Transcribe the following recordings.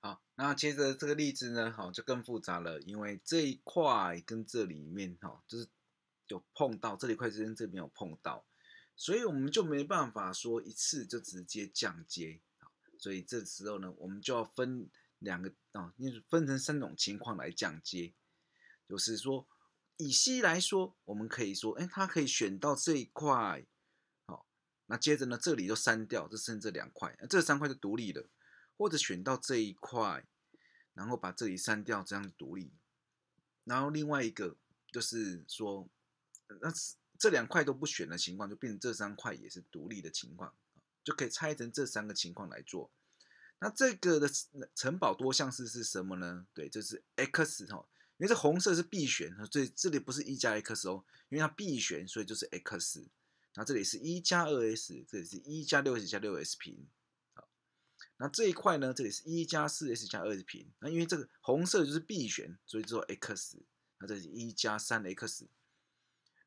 好，那接着这个例子呢，好就更复杂了，因为这一块跟这里面哈，就是有碰到这里块跟这边有碰到，所以我们就没办法说一次就直接降阶所以这时候呢，我们就要分两个啊，你分成三种情况来降阶，就是说以 C 来说，我们可以说，哎，它可以选到这一块，好，那接着呢，这里就删掉，就剩这两块，这三块就独立了。或者选到这一块，然后把这里删掉，这样独立。然后另外一个就是说，那这两块都不选的情况，就变成这三块也是独立的情况，就可以拆成这三个情况来做。那这个的城堡多项式是什么呢？对，这是 x 哈，因为这红色是必选，所以这里不是一加 x 哦，因为它必选，所以就是 x。那这里是一加二 s，这里是一加六 s 加六 s 平。那这一块呢？这里是一加四 s 加二 s 平。那因为这个红色就是必选，所以做 x。那这是一加三 x。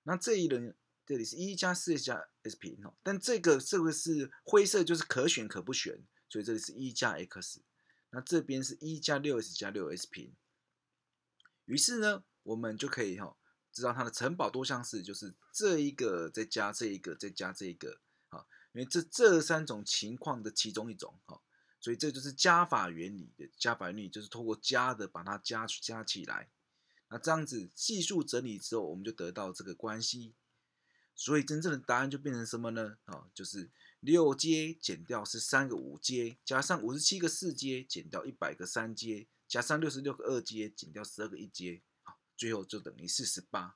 那这一轮这里是一加四 s 加 s 平哦。但这个这个是灰色，就是可选可不选，所以这里是一加 x。那这边是一加六 s 加六 s 平。于是呢，我们就可以哈，知道它的城堡多项式就是这一个再加这一个再加这一个啊，因为这这三种情况的其中一种哈。所以这就是加法原理的加法原理，就是通过加的把它加加起来。那这样子系数整理之后，我们就得到这个关系。所以真正的答案就变成什么呢？啊，就是六阶减掉是三个五阶，加上五十七个四阶减掉一百个三阶，加上六十六个二阶减掉十二个一阶，好，最后就等于四十八。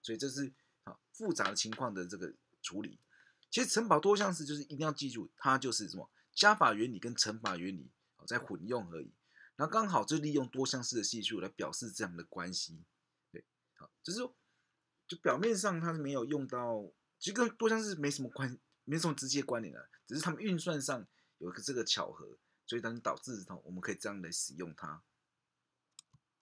所以这是啊复杂的情况的这个处理。其实城堡多项式就是一定要记住，它就是什么？加法原理跟乘法原理在混用而已，然后刚好就利用多项式的系数来表示这样的关系，对，好，就是说，就表面上它是没有用到，其实跟多项式没什么关，没什么直接关联的，只是他们运算上有一个这个巧合，所以当导致我们可以这样来使用它。